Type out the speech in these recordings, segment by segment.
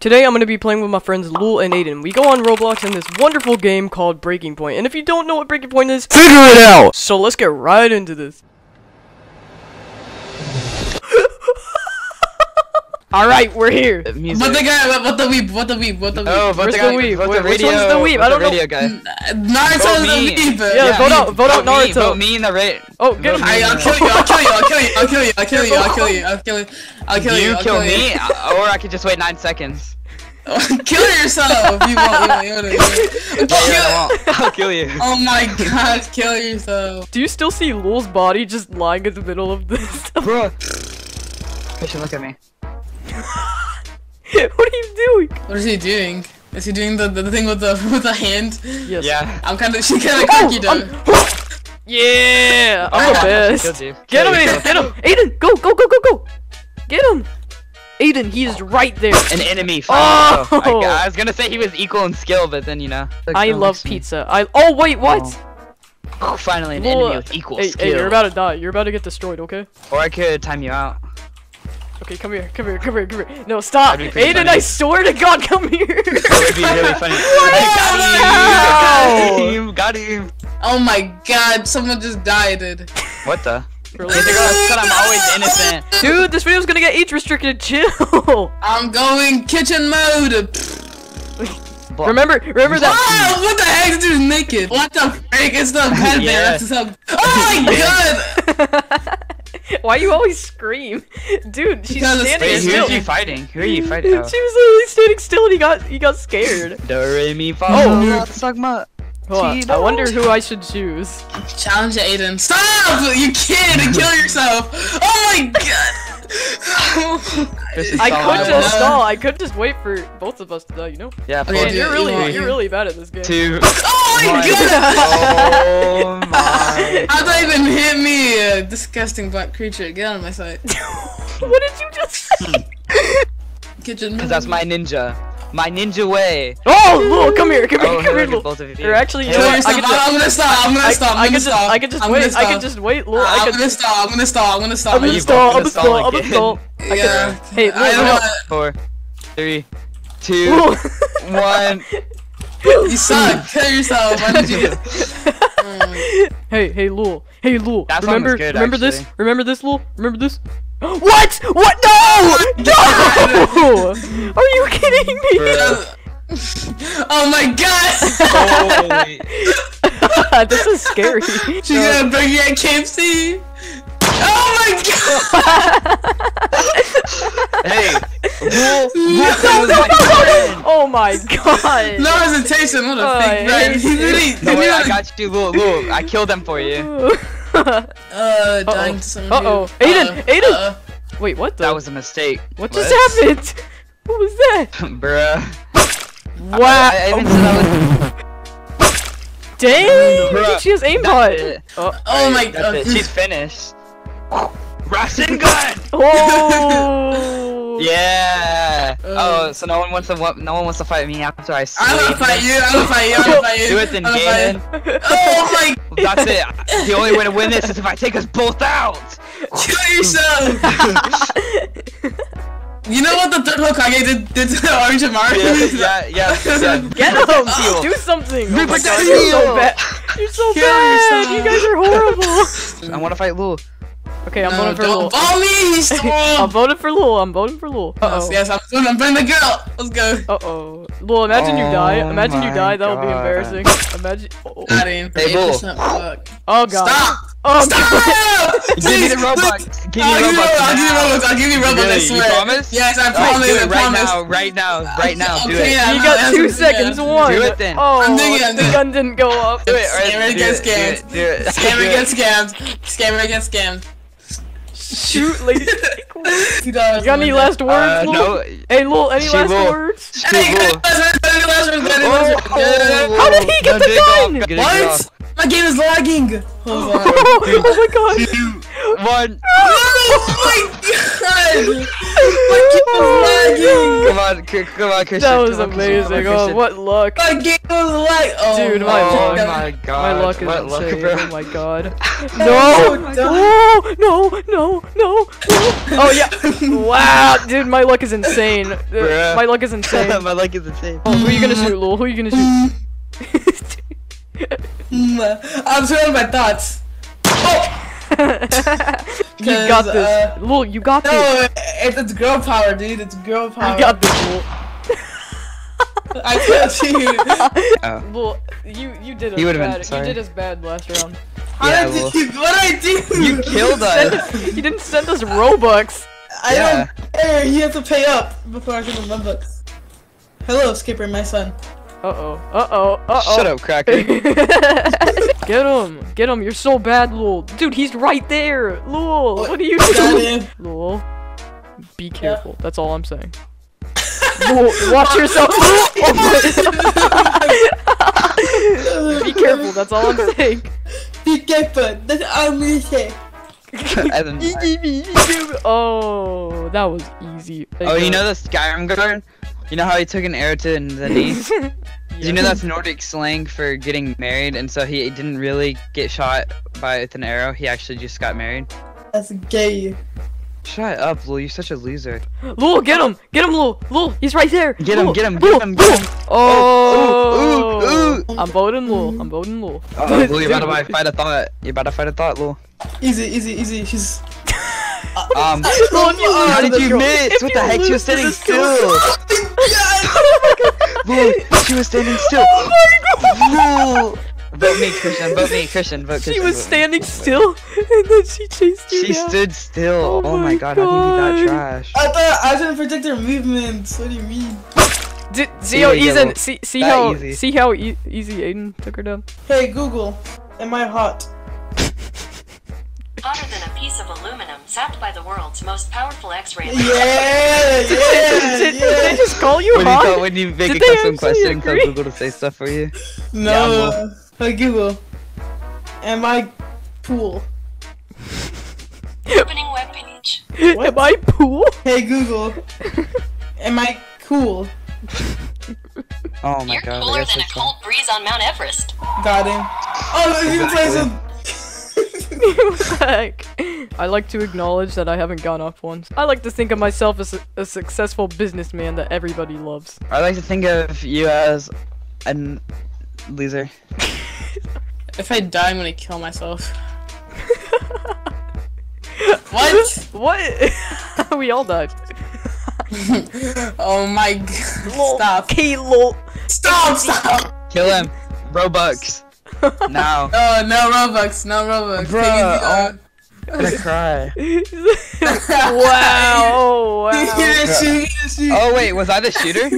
Today I'm going to be playing with my friends Leul and Aiden. We go on Roblox in this wonderful game called Breaking Point. And if you don't know what Breaking Point is, Figure it out! so let's get right into this. Alright, we're here. Music. What the guy? What, what the weeb? What the weeb? What the weeb? Oh, vote Where's the the guy. weeb? Vote Where- the which radio. one's the weeb? vote I don't the know. radio guy. Naruto's Vote the me. weeb. Yeah, vote out, vote out Vote me, Naruto. vote me in the rate. Oh, get him. I, I'll kill you. I'll kill you. I'll kill you. I'll kill you. I'll kill you. I'll kill you. I'll kill you. I'll kill you. you I'll kill you. me, or I could just wait nine seconds. kill yourself. You won't. You won't. You won't. I Kill- won't. I'll kill you. Oh my god, kill yourself. Do you still see Leul's body just lying in the middle of this? Bro. Christian, look at me. what are you doing? What is he doing? Is he doing the, the thing with the with the hand? Yes. Yeah. I'm kind of she kind of Oh, cookie dough. Yeah, I'm the Oh, best. Get him, Aiden! Get him! Aiden, go, go, go, go, go! Get him! Aiden, he's right there. An enemy. Oh! Oh! I, I was gonna say he was equal in skill, but then you know. I love mix me. pizza. I oh wait, what? Oh, oh finally, an Leul, enemy with equal hey, skill. hey, you're about to die. You're about to get destroyed. Okay. Or I could time you out. Okay, come here, come here, come here, come here. No, stop, That'd be pretty Aiden! funny. I swear to God, come here. That would be really funny. Wow! Got him! Got him! Oh my god, someone just died. dude. What the? Really? I said I'm always innocent. Dude, this video's gonna get age restricted. Chill. I'm going kitchen mode. Blah. remember, remember that. Oh, what the heck? This dude's naked. What the frick? It's the head Yeah. there. That's so. Oh my god! Why you always scream, dude? She's Because standing Wait, who still. are you fighting? Who are you fighting? Oh. She was literally standing still, and he got he got scared. Do re mi fa Oh. suck my. Hold on, I wonder who I should choose. Challenge Aiden. Stop! You kid and kill yourself. Oh my god! This is I could just know. stall. I could just wait for both of us to die. You know. Yeah. Okay, Man, you're really yeah. you're really bad at this game. two, oh my one. god! Oh my. How did that even hit me? A disgusting black creature. Get out of my sight. what did you just hmm. say? Kitchen. Because that's my ninja. My ninja way. Oh, Leul, come here, come here, Oh, come here, Leul. both of you. Or actually, you Hey, know Kill what? yourself. I could I'm, I'm gonna stop. I'm gonna I, stop. I'm gonna stop. I could just I'm wait. gonna I stop. just wait, Leul. I I'm gonna stop. I'm gonna stop. I'm gonna stop. I'm gonna you stall. I'm gonna gonna stall stall. I'm gonna stall. Yeah. Hey, I Leul, don't no. know. Four, three, two, Leul. one. You suck. Kill yourself. Why did you? Oh, Hey, hey, Leul. Hey, Leul. That remember, good, remember this? Remember this, Leul? Remember this? What? What? No! No! Are you kidding me? Oh my god! This is scary. She's gonna bring you at KFC. Oh my god! Hey. Rule. no, Rule no, was no, my no. Oh my god. No hesitation. What a Oh, fake I friend. He really, No he way, I got you, Leul. Leul, I killed them for you. Uh, dying to some Uh oh. of. Aiden! Uh, Aiden! uh, Wait, what the? That was a mistake. What just happened? What was that? Bruh. Wow. I, I even said I was. Dang! Bruh, She has aimbot. Oh. Oh my god. She's finished. Rasen gun. oh. Yeah. Uh. Oh, so no one wants to no one wants to fight me after I sleep. I'm gonna fight you. I'm gonna fight you. I'm gonna fight you. Do it then, I'm gonna fight you. Ganon. Oh my! That's it. The only way to win this is if I take us both out. Kill yourself! you know what the third Hokage did, did to Orange and Mario? Yeah, yeah, yeah. yeah. Get him! Seal. Do something! Oh my Reaper you're so bad! You're so Kill bad! yourself. You guys are horrible! I want to fight Leul. Okay, I'm No, voting for don't Leul. follow me! I'm voting for Leul. I'm voting for Leul. Uh Yes, oh. yes, I'm doing. I'm playing the girl. Let's go. Uh oh. Leul, imagine you Oh die. Imagine you my die. That would be embarrassing. Imagine. Oh, Got him. Hey, Bull. 8% fuck. oh god. Stop! Oh god. Stop! Give me the Robux. look. Give me I'll give you Robux. Robux. I'll give you now. Robux. I'll give you Robux. I Really? You swear. promise? Yes, I Alright, promise. do I it right promise. now, right now, right now. Do Okay, it. yeah. You I'm got two seconds. that. One. Do it then. Oh, I'm doing it, the then. gun didn't go up. Do it. Alright, Scammer do gets it, do it, scammed. Do it. Scammer Do it. gets scammed. Scammer gets scammed. Shoot, lady. You You got any last words, Uh, Leul? no. Hey, Leul, any She last will. words? Shoot, Leul. How did he get No, the gun? get What? My game is lagging. Hold on. Oh, oh my god. one. Oh my god! My game was lagging! Come on, come on, Christian. That was come on, Christian, come on, amazing. Oh, what luck. My game was lagging! Oh, Dude, my Oh luck. my god. My luck is what luck, insane. bro. Oh my god. No! Oh, no, no, no, no. Oh yeah. Wow, dude, my luck is insane. Uh, Bruh. My luck is insane. my luck is insane. Oh, who are you gonna shoot, Leul? Who are you gonna shoot? Mm, I'm surrounded by thoughts. Oh! you 'Cause, got this. uh, Leul, you got this. No, it's, it's girl power, dude. It's girl power. I got this, Leul. I told you. Oh. Leul, you you did us You would've been- bad. You did us bad last round. How Yeah, did well. you, what did I do? You killed us. us- you didn't send us Robux. I Yeah. don't care. You have to pay up before I give him Robux. Hello, Skipper, my son. Uh oh. Uh oh. Uh oh. Shut up, Cracker. Get him! Get him! You're so bad, Leul. Dude, he's right there! Leul, what are you doing? Leul, be careful. That's all I'm saying. Watch yourself! be careful, that's all I'm saying. Be careful. That's all I'm gonna say. Oh, that was easy. oh, you know the Skyrim guard? You know how he took an arrow to the knee? Do you know that's Nordic slang for getting married, and so he didn't really get shot by with an arrow. He actually just got married. That's gay. Shut up, Leul. You're such a loser. Leul, get him! Get him, Leul! Leul, he's right there! Get him, Leul, get him, Leul, get him, get Leul. him. Oh! ooh, ooh. I'm voting Leul. I'm voting Leul. Oh, Leul, you're about to fight a thought. You're about to fight a thought, Leul. Easy, easy, easy. She's. Um, Leul, if you lose how did you miss? if What the heck? She was standing still. Oh Leul, she was standing still. Oh my god! Leul. Vote me, Christian. Vote me, Christian. Vote Christian. She was vote me. standing still, and then she chased you She down. stood still. Oh Oh, my my god, how can you be that trash? I thought I didn't predict her movements. What do you mean? Did, see how Yeah, easy, see, see how, easy. see how e easy Aiden took her down. Hey Google, am I hot? Hotter than a piece of aluminum zapped by the world's most powerful X-ray Yeah, laser. yeah, did, did they just call you When you, hot? call, when you make Did a they custom actually question, tell agree? Google to say stuff for you. No. Hey Google, am I cool? Opening webpage. Am I pool? Hey Google, am I cool? Oh my You're god, cooler I guess than a it's cold breeze on Mount Everest. Got him. Oh, you can play some. Heck. I like to acknowledge that I haven't gone off once. I like to think of myself as a, a successful businessman that everybody loves. I like to think of you as a loser. If I die, I'm gonna kill myself. what? What? we all died. oh my god. Stop. Okay, lol. Stop, stop. Kill him. Robux. now. Oh, no Robux, no Robux. Bruh, Take it, uh, I'm gonna cry. wow. Oh, wow. Get a shoot, get a shoot. Oh wait, was I the shooter?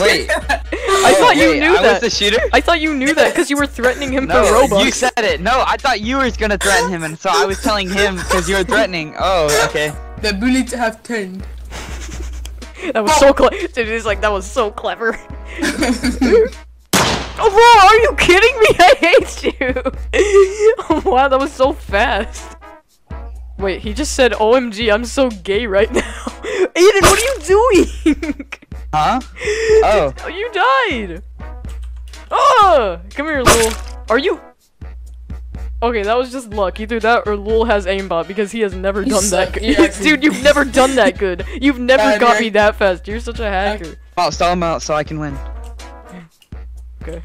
Wait. I thought oh, you wait, knew I that. was the shooter? I thought you knew that because you were threatening him No, for Robux. you said it. No, I thought you were gonna threaten him, and so I was telling him because you were threatening. Oh, okay. The bullets have turned. That was so clever. Dude, it's like that was so clever. Oh, bro, are you kidding me? I hate you. oh, wow, that was so fast. Wait, he just said, "OMG, I'm so gay right now." Aiden, what are you doing? Huh? Oh. Oh, you died. Oh, come here, Leul. Are you? Okay, that was just luck. Either that or Leul has aimbot because he has never You done that good. Actually- Dude, you've never done that good. You've never got me that fast. You're such a hacker. I'll oh, stall him out so I can win. Okay.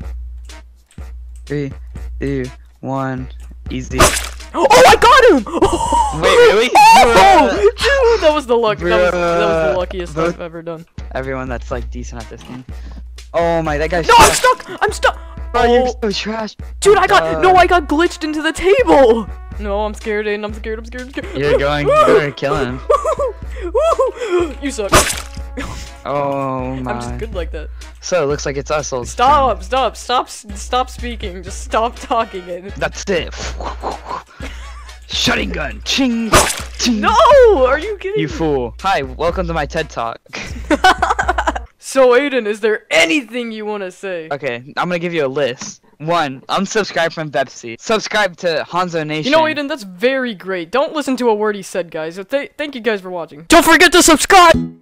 Three, two, one, easy. Oh, I got him! Wait, really? Oh, dude, that was the luck. That was, that was the luckiest I've ever done. Everyone that's like decent at this game. Oh my, that guy's No, I'm stuck. I'm stuck. Bro, you're Oh, so trash. dude, I got no. Uh, I got glitched into the table. No, I'm scared, Aiden. I'm scared. I'm scared. I'm scared. You're going- you're gonna kill him. you suck. Oh my. I'm just good like that. So it looks like it's us old. Stop! Stop! Stop! Stop speaking! Just stop talking. Aiden. That's it. Shutting gun. Ching. ching. No! Are you kidding? You me? fool. Hi, welcome to my TED Talk. So, Aiden, is there anything you want to say? Okay, I'm gonna give you a list One, unsubscribe from Vepze. Subscribe to Hanzo Nation. You know, Aiden, that's very great. Don't listen to a word he said, guys. Th- thank you guys for watching. Don't forget to subscribe!